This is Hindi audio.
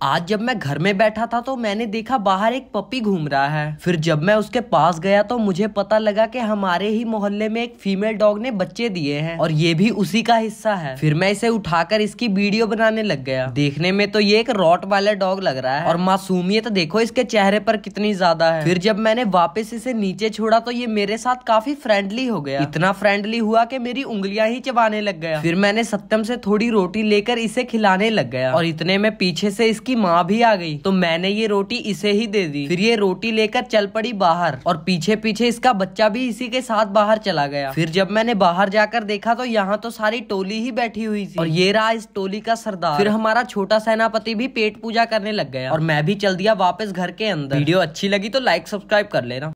आज जब मैं घर में बैठा था तो मैंने देखा बाहर एक पपी घूम रहा है। फिर जब मैं उसके पास गया तो मुझे पता लगा कि हमारे ही मोहल्ले में एक फीमेल डॉग ने बच्चे दिए हैं और ये भी उसी का हिस्सा है। फिर मैं इसे उठाकर इसकी वीडियो बनाने लग गया। देखने में तो ये एक रॉट वाले डॉग लग रहा है और मासूमियत देखो इसके चेहरे पर कितनी ज़्यादा है। फिर जब मैंने वापस इसे नीचे छोड़ा तो ये मेरे साथ काफ़ी फ्रेंडली हो गया। इतना फ्रेंडली हुआ की मेरी उंगलियाँ ही चबाने लग गया। फिर मैंने सत्यम से थोड़ी रोटी लेकर इसे खिलाने लग गया और इतने में पीछे से इसकी माँ भी आ गई तो मैंने ये रोटी इसे ही दे दी। फिर ये रोटी लेकर चल पड़ी बाहर, और पीछे पीछे इसका बच्चा भी इसी के साथ बाहर चला गया। फिर जब मैंने बाहर जाकर देखा तो यहाँ तो सारी टोली ही बैठी हुई थी। और ये रहा इस टोली का सरदार। फिर हमारा छोटा सेनापति भी पेट पूजा करने लग गया। और मैं भी चल दिया वापस घर के अंदर। वीडियो अच्छी लगी तो लाइक, सब्सक्राइब कर लेना।